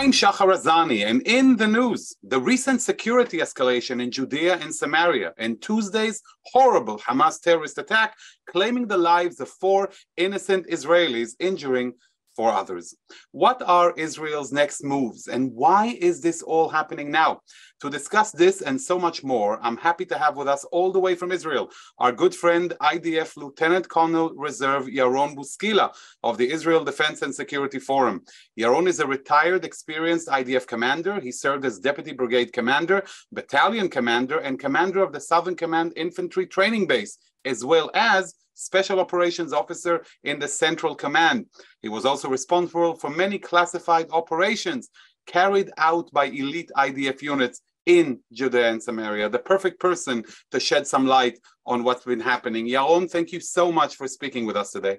I'm Shahar Azani, and in the news, the recent security escalation in Judea and Samaria, and Tuesday's horrible Hamas terrorist attack, claiming the lives of four innocent Israelis, injuring for others. What are Israel's next moves and why is this all happening now? To discuss this and so much more, I'm happy to have with us all the way from Israel our good friend, IDF Lieutenant Colonel Reserve Yaron Buskila of the Israel Defense and Security Forum. Yaron is a retired, experienced IDF commander. He served as Deputy Brigade Commander, Battalion Commander, and Commander of the Southern Command Infantry Training Base, as well as Special Operations Officer in the Central Command. He was also responsible for many classified operations carried out by elite IDF units in Judea and Samaria, the perfect person to shed some light on what's been happening. Yaron, thank you so much for speaking with us today.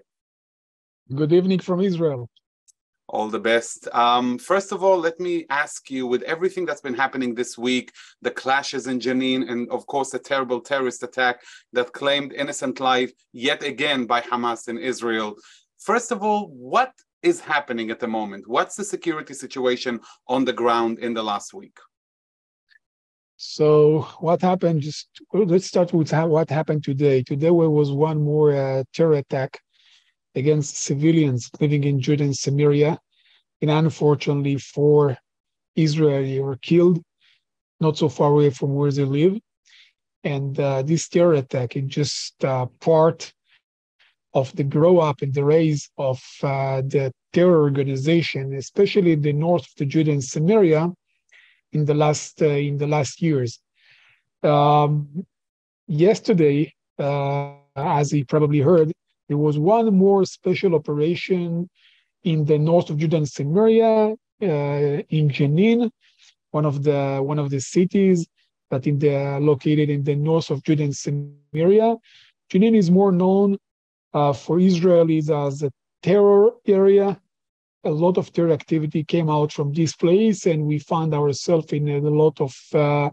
Good evening from Israel. All the best. Um, first of all, let me ask you with everything that's been happening this week, the clashes in Jenin, and of course, the terrible terrorist attack that claimed innocent life yet again by Hamas in Israel. First of all, what is happening at the moment? What's the security situation on the ground in the last week? So, what happened? Just let's start with what happened today. Today, there was one more uh, terror attack against civilians living in Judah and Samaria. And unfortunately, four Israeli were killed not so far away from where they live. And uh, this terror attack is just uh, part of the grow up and the rise of uh, the terror organization, especially the north of the Judah and Samaria, in the last uh, in the last years. Um, yesterday, uh, as you probably heard, there was one more special operation in the north of Judah and Samaria, uh, in Jenin, one of the one of the cities that in the located in the north of Judah and Samaria. Jenin is more known uh, for Israelis as a terror area. A lot of terror activity came out from this place, and we found ourselves in a lot of uh,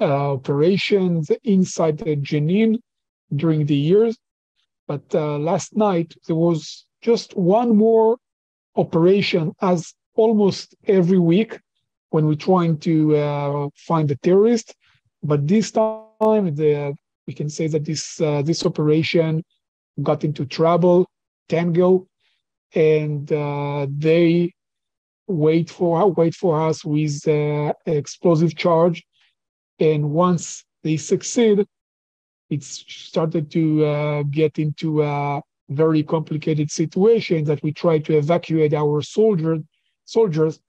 uh, operations inside Jenin during the years. But uh, last night, there was just one more operation, as almost every week when we're trying to uh, find the terrorist. But this time, the, we can say that this uh, this operation got into trouble, tango, and uh, they wait for wait for us with uh, explosive charge. And once they succeed, it started to uh, get into a very complicated situation that we tried to evacuate our soldiers. Soldiers,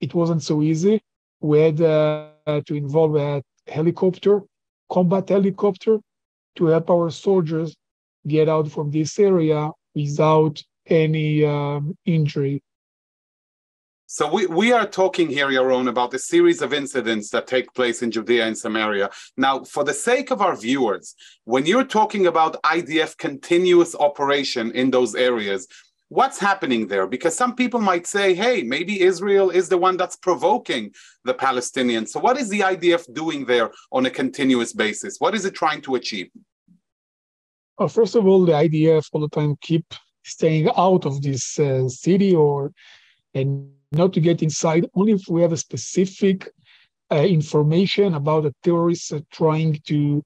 it wasn't so easy. We had uh, to involve a helicopter, combat helicopter, to help our soldiers get out from this area without any um, injury so we, we are talking here, Yaron, about a series of incidents that take place in Judea and Samaria. Now, for the sake of our viewers, when you're talking about IDF continuous operation in those areas, what's happening there? Because some people might say, hey, maybe Israel is the one that's provoking the Palestinians. So what is the IDF doing there on a continuous basis? What is it trying to achieve? Well, first of all, the IDF all the time keep staying out of this uh, city or and not to get inside only if we have a specific uh, information about a terrorist uh, trying to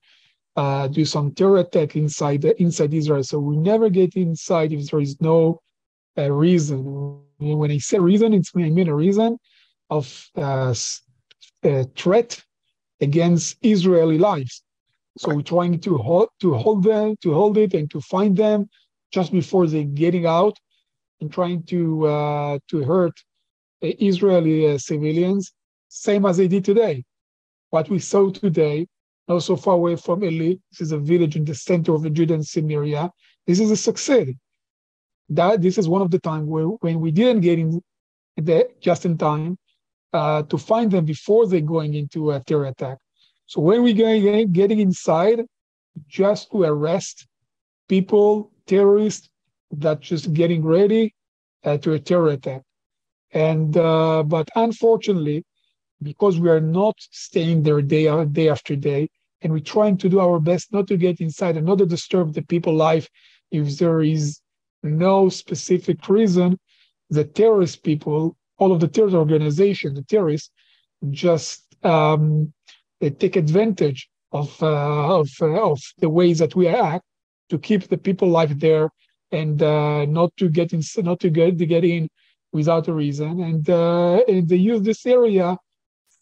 uh, do some terror attack inside inside Israel. So we never get inside if there is no uh, reason. When I say reason, it's I mean a reason of uh, a threat against Israeli lives. So we're trying to hold to hold them, to hold it, and to find them just before they're getting out, and trying to uh, to hurt Israeli uh, civilians, same as they did today. What we saw today, not so far away from Eli, this is a village in the center of the Judean Samaria. This is a success. That this is one of the times when we didn't get in just in time uh, to find them before they're going into a terror attack. So when we get getting inside, just to arrest people, terrorists that just getting ready uh, to a terror attack. And uh, but unfortunately, because we are not staying there day day after day, and we're trying to do our best not to get inside and not to disturb the people' life, if there is no specific reason, the terrorist people all of the terrorist organization, the terrorists, just um, they take advantage of uh, of uh, of the ways that we act to keep the people life there and uh, not to get in, not to get to get in without a reason, and uh, and they use this area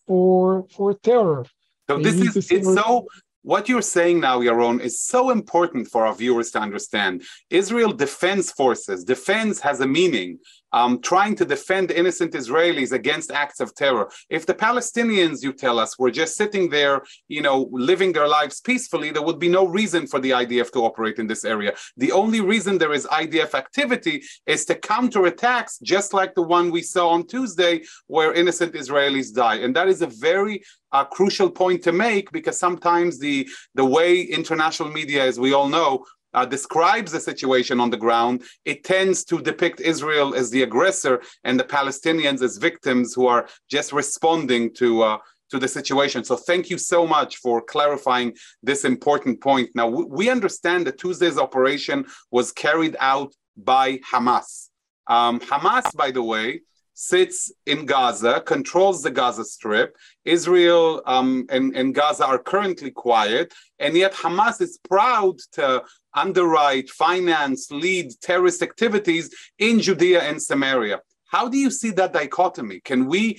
for for terror. So They this is it's so what you're saying now, Yaron, is so important for our viewers to understand. Israel Defense Forces, defense has a meaning. Um, trying to defend innocent Israelis against acts of terror. If the Palestinians, you tell us, were just sitting there, you know, living their lives peacefully, there would be no reason for the IDF to operate in this area. The only reason there is IDF activity is to counter attacks, just like the one we saw on Tuesday, where innocent Israelis die. And that is a very uh, crucial point to make because sometimes the the way international media, as we all know, uh, describes the situation on the ground, it tends to depict Israel as the aggressor and the Palestinians as victims who are just responding to. Uh, to the situation. So, thank you so much for clarifying this important point. Now, we, understand that Tuesday's operation was carried out by Hamas. Um, Hamas, by the way, sits in Gaza, controls the Gaza Strip. Israel um, and, and Gaza are currently quiet, and yet Hamas is proud to underwrite, finance, lead terrorist activities in Judea and Samaria. How do you see that dichotomy? Can we,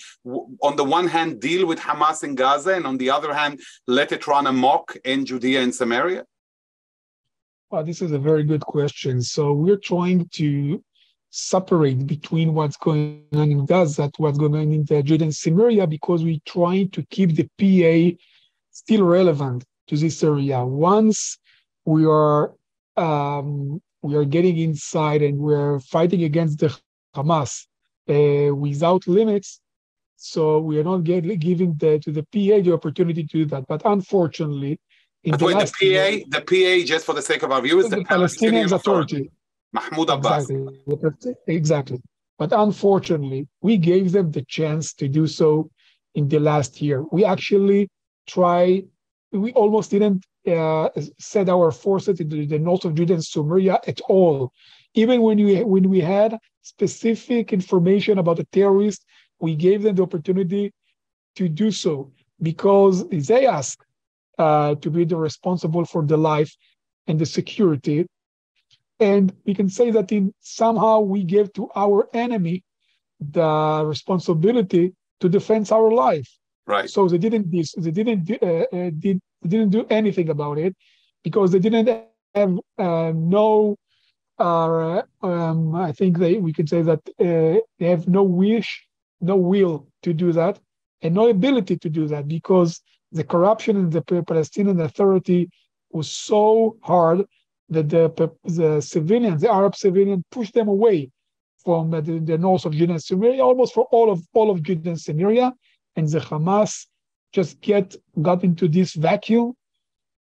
on the one hand, deal with Hamas in Gaza, and on the other hand, let it run amok in Judea and Samaria? Well, this is a very good question. So we're trying to separate between what's going on in Gaza, and what's going on in the Judea and Samaria, because we're trying to keep the PA still relevant to this area. Once we are um, we are getting inside and we're fighting against the Hamas uh, without limits, so we are not get, giving the, to the PA the opportunity to do that. But unfortunately, in But the wait, the PA, year- the PA, just for the sake of our viewers, the Palestinian Authority. Mahmoud Abbas. Exactly. Exactly. But unfortunately, we gave them the chance to do so in the last year. We actually try, we almost didn't uh, our forces into the north of Judea and Samaria at all. Even when we when we had specific information about the terrorists, we gave them the opportunity to do so because they asked uh, to be the responsible for the life and the security and we can say that in somehow we gave to our enemy the responsibility to defend our life. Right. So they didn't they didn't do, uh, uh, did they didn't do anything about it because they didn't have uh, no. Uh, um, I think they we could say that uh, they have no wish, no will to do that, and no ability to do that because the corruption in the Palestinian Authority was so hard that the, the civilians, the Arab civilians, pushed them away from the, the north of Judea and Samaria, almost for all of all of Judea and Samaria, and the Hamas just get got into this vacuum,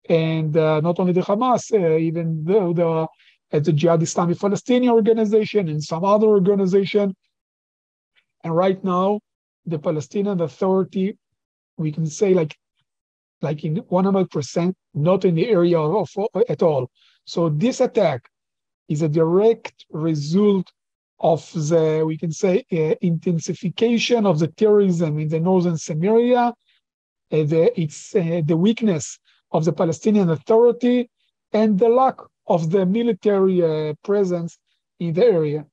and uh, not only the Hamas, uh, even the the, at the Jihad Islamic Palestinian organization and some other organization, and right now the Palestinian Authority, we can say like like in 100% not in the area of, at all. So this attack is a direct result of the, we can say, uh, intensification of the terrorism in the northern Samaria. Uh, the, it's uh, the weakness of the Palestinian Authority and the lack of the military presence in the area.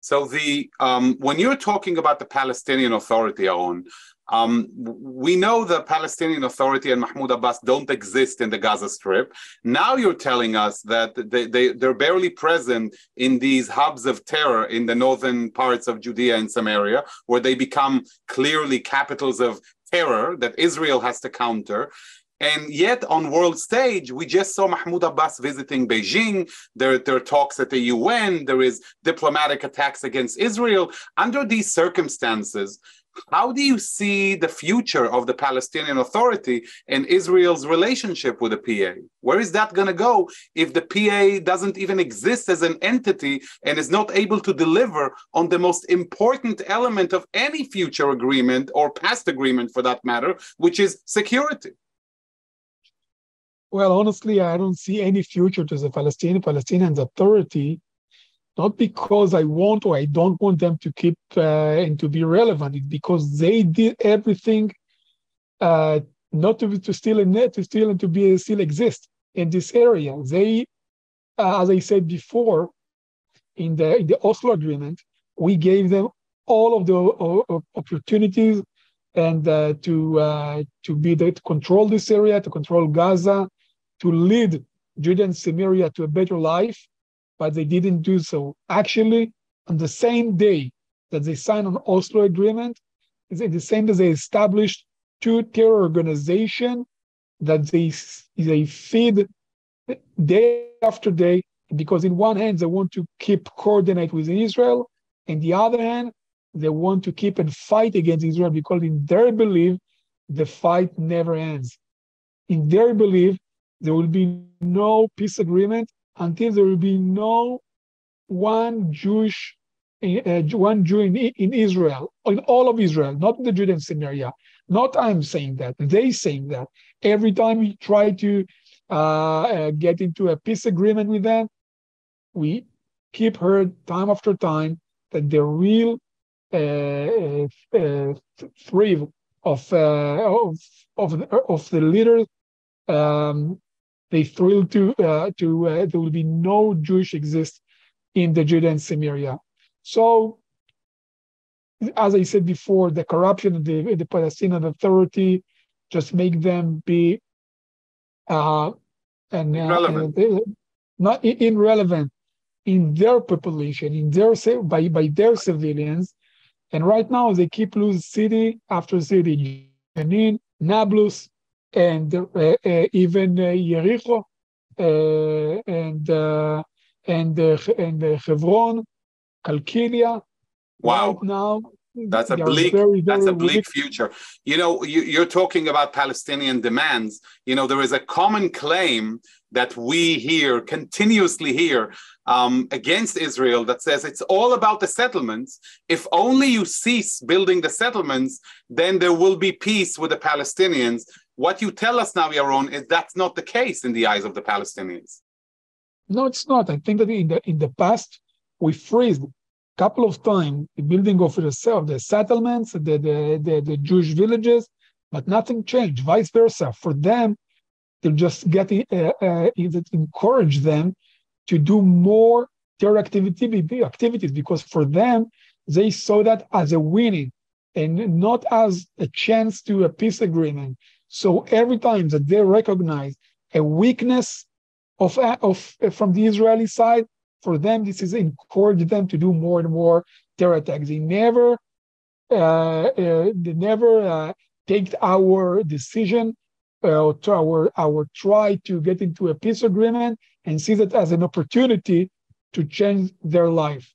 So the um, when you're talking about the Palestinian Authority, Yaron, um, we know the Palestinian Authority and Mahmoud Abbas don't exist in the Gaza Strip. Now you're telling us that they, they, they're barely present in these hubs of terror in the northern parts of Judea and Samaria, where they become clearly capitals of terror that Israel has to counter. And yet, on world stage, we just saw Mahmoud Abbas visiting Beijing. There, there are talks at the UN. There is diplomatic attacks against Israel. Under these circumstances, how do you see the future of the Palestinian Authority and Israel's relationship with the PA? Where is that going to go if the PA doesn't even exist as an entity and is not able to deliver on the most important element of any future agreement or past agreement for that matter, which is security? Well, honestly, I don't see any future to the Palestinian Palestinian Authority not because I want or I don't want them to keep uh, and to be relevant. It's because they did everything uh, not to be, to still and to still and to be still exist in this area. They, uh, as I said before, in the in the Oslo agreement, we gave them all of the uh, opportunities and uh, to uh, to be there to control this area, to control Gaza, to lead Judea and Samaria to a better life but they didn't do so. Actually, on the same day that they signed an Oslo agreement, in the same day they established two terror organizations that they, they feed day after day, because in one hand they want to keep coordinate with Israel, and the other hand, they want to keep and fight against Israel because in their belief, the fight never ends. In their belief, there will be no peace agreement until there will be no one Jewish, uh, one Jew in, in Israel, in all of Israel, not in the Judean Samaria. Not I'm saying that, they saying that. Every time we try to uh, uh, get into a peace agreement with them, we keep heard time after time that the real uh, uh, thrill of, uh, of, of, of the leaders um, they thrilled to uh, to uh, there will be no Jewish exist in the Judea and Samaria. So, as I said before, the corruption of the, the Palestinian Authority just make them be uh, and, uh, not irrelevant in their population, in their by by their civilians. And right now, they keep losing city after city. Jenin, Nablus, and uh, uh, even uh, Jericho and and and Hebron, Kalkilia. Wow! Right now, that's a bleak very, very that's a bleak future. You know you, are talking about palestinian demands. You know there is a common claim that we hear continuously hear um, against israel that says it's all about the settlements. If only you cease building the settlements then there will be peace with the palestinians what you tell us now, Yaron, is that's not the case in the eyes of the Palestinians. No, it's not. I think that in the in the past we freezed a couple of times the building of the, the settlements, the, the, the, the Jewish villages, but nothing changed. Vice versa. For them, to just get uh, uh, encourage them to do more terror activity activities because for them they saw that as a winning and not as a chance to a peace agreement so every time that they recognize a weakness of, of from the Israeli side, for them this is encourage them to do more and more terror attacks. They never uh, uh, they never uh, take our decision uh, to our our try to get into a peace agreement and see that as an opportunity to change their life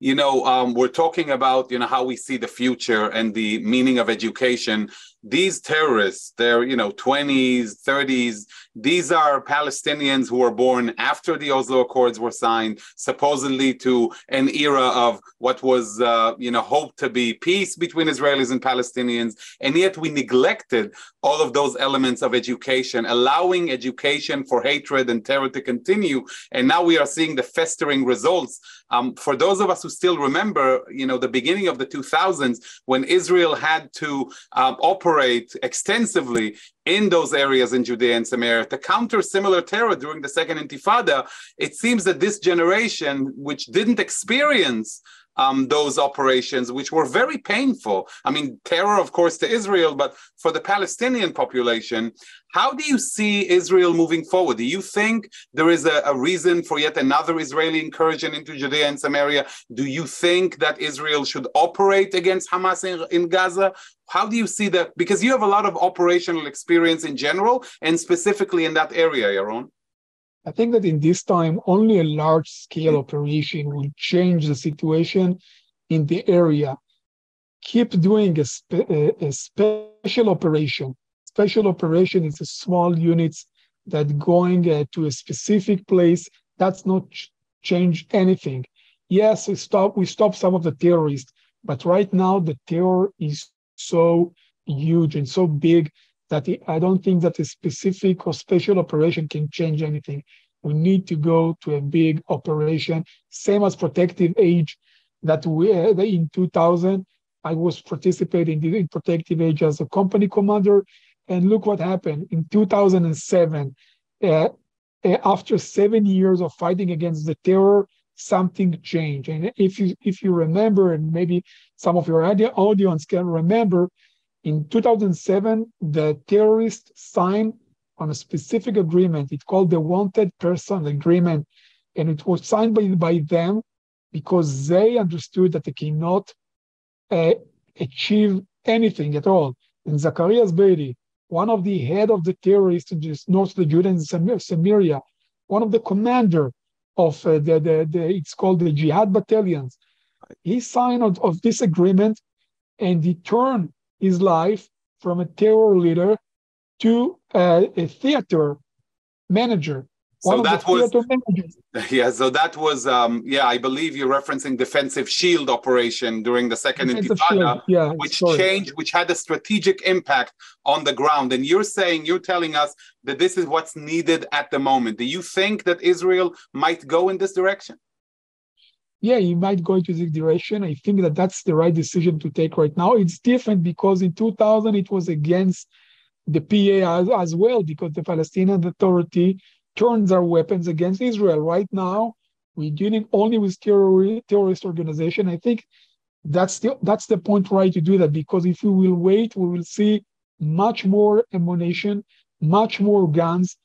you know um, we're talking about you know how we see the future and the meaning of education these terrorists, they're, you know, 20s, 30s, these are Palestinians who were born after the Oslo Accords were signed, supposedly to an era of what was, uh, you know, hoped to be peace between Israelis and Palestinians. And yet we neglected all of those elements of education, allowing education for hatred and terror to continue. And now we are seeing the festering results. Um, for those of us who still remember, you know, the beginning of the 2000s when Israel had to um, operate operate extensively in those areas in Judea and Samaria to counter similar terror during the Second Intifada, it seems that this generation, which didn't experience um, those operations, which were very painful. I mean, terror, of course, to Israel, but for the Palestinian population, how do you see Israel moving forward? Do you think there is a, a, reason for yet another Israeli incursion into Judea and Samaria? Do you think that Israel should operate against Hamas in, in Gaza? How do you see that? Because you have a lot of operational experience in general and specifically in that area, Yaron. I think that in this time, only a large scale operation will change the situation in the area. Keep doing a, spe- a, special operation. Special operation is a small units that going uh, to a specific place. That's not ch- change anything. Yes, we stop we stop some of the terrorists, but right now the terror is so huge and so big that I don't think that a specific or special operation can change anything. we need to go to a big operation, same as Protective Edge that we uh, in 2000 I was participating in Protective Edge as a company commander, and look what happened in 2007. Uh, uh, after seven years of fighting against the terror, something changed. And if you if you remember, and maybe some of your audience can remember, in 2007 the terrorists signed on a specific agreement. It's called the Wanted Person Agreement, and it was signed by by them because they understood that they cannot uh, achieve anything at all. And Zakaria Zubeidi, one of the head of the terrorists in North the Jordan Samaria, one of the commander of uh, the, the, the, it's called the Jihad battalions. He signed of, of this agreement and he turned his life from a terror leader to uh, a theater manager. So that was yeah so that was um, yeah i believe you're referencing defensive shield operation during the second defensive intifada yeah, which sorry. changed which had a strategic impact on the ground. And you're saying you're telling us that this is what's needed at the moment. Do you think that israel might go in this direction yeah, you might go into this direction. I think that that's the right decision to take right now. It's different because in 2000 it was against the PA as, as well, because the Palestinian Authority turns our weapons against Israel. Right now, we're dealing only with terror, terrorist organization. I think that's the that's the point right to do that because if we will wait, we will see much more ammunition, much more guns,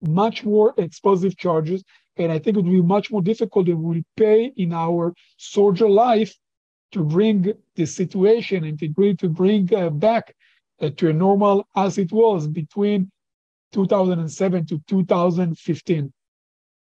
much more explosive charges, and I think it will be much more difficult and will pay in our soldier life to bring the situation and to bring to bring uh, back uh, to a normal as it was between 2007 to 2015.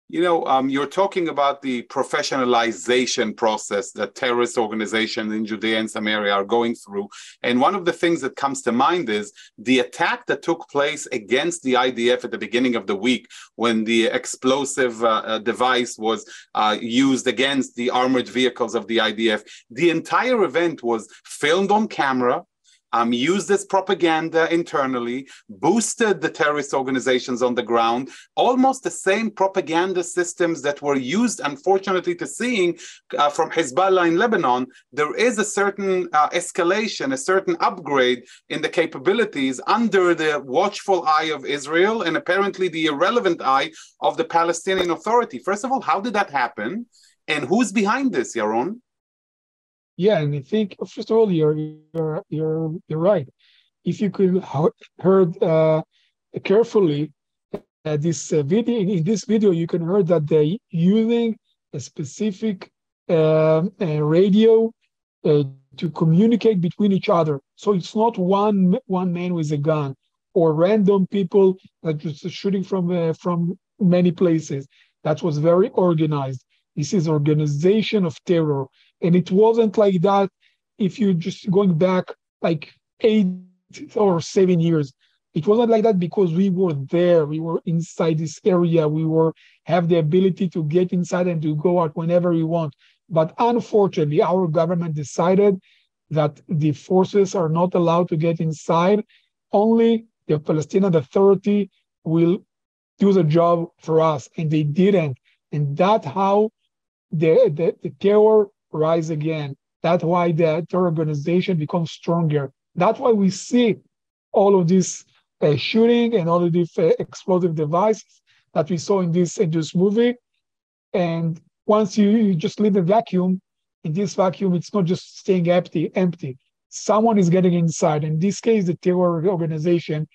You know, um, you're talking about the professionalization process that terrorist organizations in Judea and Samaria are going through. And one of the things that comes to mind is the attack that took place against the IDF at the beginning of the week when the explosive uh, uh, device was uh, used against the armored vehicles of the IDF. The entire event was filmed on camera um, used as propaganda internally, boosted the terrorist organizations on the ground, almost the same propaganda systems that were used, unfortunately, to seeing uh, from Hezbollah in Lebanon. There is a certain uh, escalation, a certain upgrade in the capabilities under the watchful eye of Israel and apparently the irrelevant eye of the Palestinian Authority. First of all, how did that happen? And who's behind this, Yaron? Yeah, and I think first of all, you're you're you're you're right. If you could heard uh, carefully uh, this uh, video in this video, you can hear that they using a specific um, radio uh, to communicate between each other. So it's not one one man with a gun or random people that just shooting from uh, from many places. That was very organized. This is organization of terror. And it wasn't like that if you're just going back like eight or seven years. It wasn't like that because we were there. We were inside this area. We were have the ability to get inside and to go out whenever we want. But unfortunately, our government decided that the forces are not allowed to get inside. Only the Palestinian Authority will do the job for us, and they didn't. And that's how the, the, the terror rise again. That's why the terror organization becomes stronger. That's why we see all of this uh, shooting and all of these uh, explosive devices that we saw in this in this movie. And once you, you just leave a vacuum, in this vacuum, it's not just staying empty. Empty. Someone is getting inside. In this case, the terror organization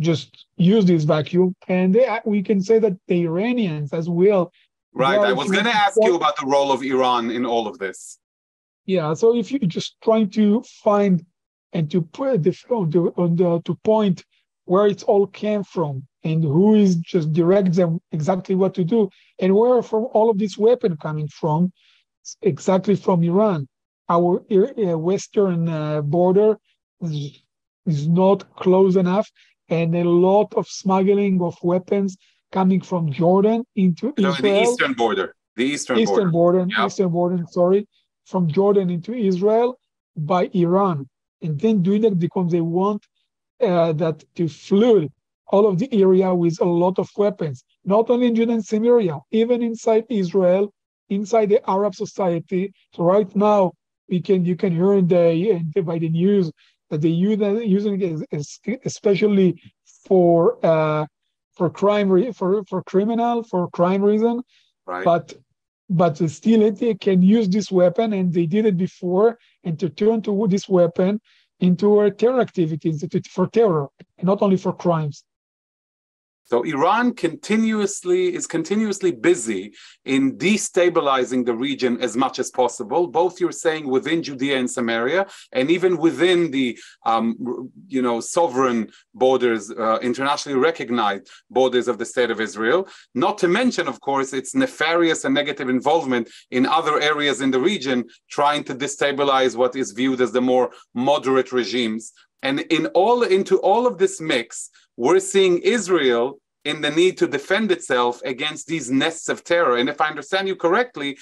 just use this vacuum, and they, we can say that the Iranians as well Right. I was going to ask you about the role of Iran in all of this. Yeah. So if you're just trying to find and to put the, on the, on the to point where it all came from and who is just direct them exactly what to do and where from all of this weapon coming from exactly from iran our uh, western uh, border is, is not close enough and a lot of smuggling of weapons coming from Jordan into no, Israel. the eastern border. The eastern, eastern border. border yep. Eastern border, sorry. From Jordan into Israel by Iran. And then doing that because they want uh, that to flood all of the area with a lot of weapons, not only in Judea and Samaria, even inside Israel, inside the Arab society. So right now, we can you can hear in the by the news that they use using it especially for uh, for crime for for criminal for crime reason, right. but but still they can use this weapon and they did it before and to turn to this weapon into a terror activities for terror not only for crimes so Iran continuously is continuously busy in destabilizing the region as much as possible. Both you're saying within Judea and Samaria, and even within the um, you know sovereign borders, uh, internationally recognized borders of the state of Israel. Not to mention, of course, its nefarious and negative involvement in other areas in the region, trying to destabilize what is viewed as the more moderate regimes. And in all into all of this mix, we're seeing Israel in the need to defend itself against these nests of terror. And if I understand you correctly,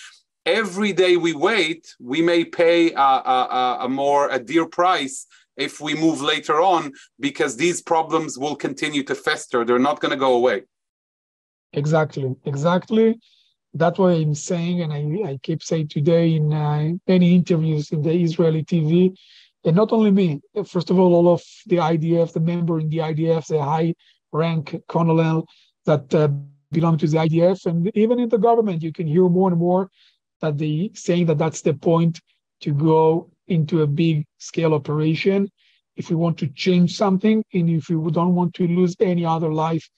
every day we wait, we may pay a, a, a, more a dear price if we move later on because these problems will continue to fester. They're not going to go away. Exactly, exactly. That's what I'm saying, and I, I keep saying today in uh, many interviews in the Israeli TV, and not only me. First of all, all of the IDF, the member in the IDF, the high rank colonel that uh, belong to the IDF, and even in the government, you can hear more and more that they saying that that's the point to go into a big scale operation if we want to change something and if we don't want to lose any other life,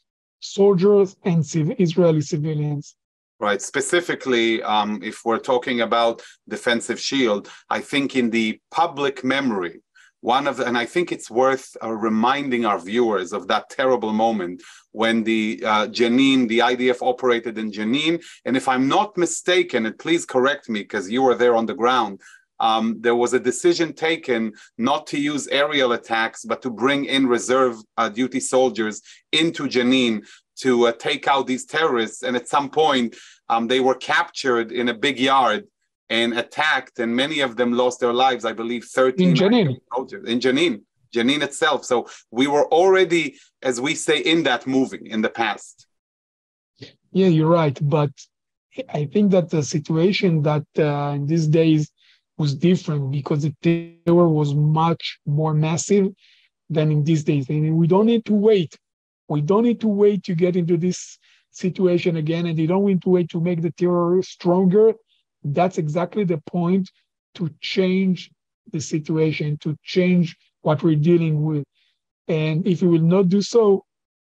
soldiers and civ- Israeli civilians right? Specifically, um, if we're talking about defensive shield, I think in the public memory, one of the, and I think it's worth uh, reminding our viewers of that terrible moment when the uh, Jenin, the IDF operated in Jenin. And if I'm not mistaken, and please correct me because you were there on the ground, um, there was a decision taken not to use aerial attacks, but to bring in reserve uh, duty soldiers into Jenin to uh, take out these terrorists. And at some point, um, they were captured in a big yard and attacked, and many of them lost their lives. I believe 13 in Jenin. soldiers in Jenin, Jenin itself. So we were already, as we say, in that moving in the past. Yeah, you're right. But I think that the situation that uh, in these days was different because the terror was much more massive than in these days. And we don't need to wait we don't need to wait to get into this situation again, and they don't need to wait to make the terror stronger. That's exactly the point to change the situation, to change what we're dealing with. And if we will not do so,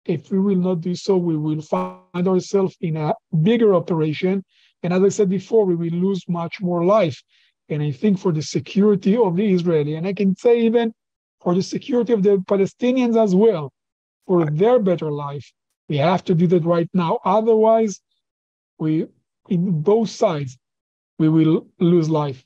if we will not do so, we will find ourselves in a bigger operation. And as I said before, we will lose much more life. And I think for the security of the Israeli, and I can say even for the security of the Palestinians as well, for their better life. We have to do that right now. Otherwise, we, in both sides, we will lose life.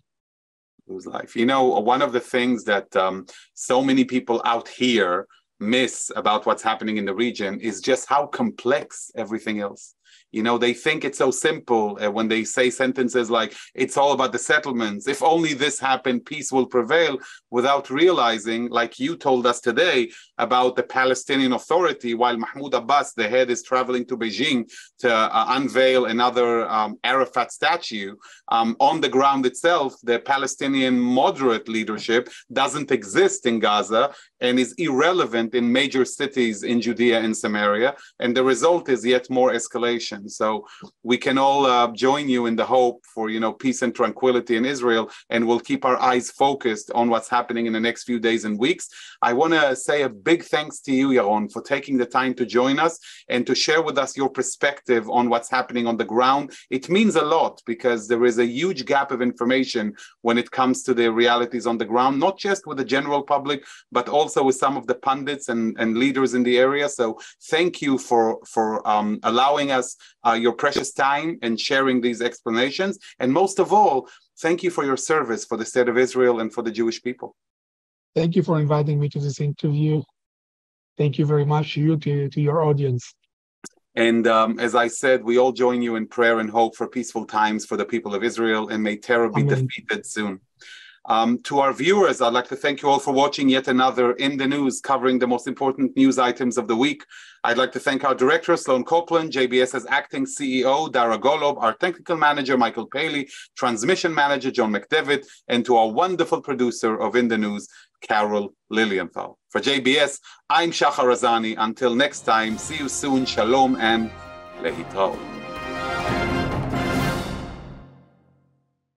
Lose life. You know, one of the things that um, so many people out here miss about what's happening in the region is just how complex everything else you know, they think it's so simple uh, when they say sentences like, it's all about the settlements. If only this happened, peace will prevail, without realizing, like you told us today, about the Palestinian Authority, while Mahmoud Abbas, the head, is traveling to Beijing to uh, unveil another um, Arafat statue. Um, on the ground itself, the Palestinian moderate leadership doesn't exist in Gaza and is irrelevant in major cities in Judea and Samaria. And the result is yet more escalation. So we can all uh, join you in the hope for you know peace and tranquility in Israel, and we'll keep our eyes focused on what's happening in the next few days and weeks. I want to say a big thanks to you, Yaron, for taking the time to join us and to share with us your perspective on what's happening on the ground. It means a lot because there is a huge gap of information when it comes to the realities on the ground, not just with the general public, but also also with some of the pundits and, and leaders in the area. So thank you for, for um, allowing us uh, your precious time and sharing these explanations. And most of all, thank you for your service for the state of Israel and for the Jewish people. Thank you for inviting me to this interview. Thank you very much to you, to, to your audience. And um, as I said, we all join you in prayer and hope for peaceful times for the people of Israel, and may terror be Amen. defeated soon. Um, to our viewers, I'd like to thank you all for watching yet another In the News covering the most important news items of the week. I'd like to thank our director, Sloan Copeland, JBS's acting CEO, Dara Golob, our technical manager, Michael Paley, transmission manager, John McDevitt, and to our wonderful producer of In the News, Carol Lilienthal. For JBS, I'm Shahar Azani. Until next time, see you soon. Shalom and lehitraot.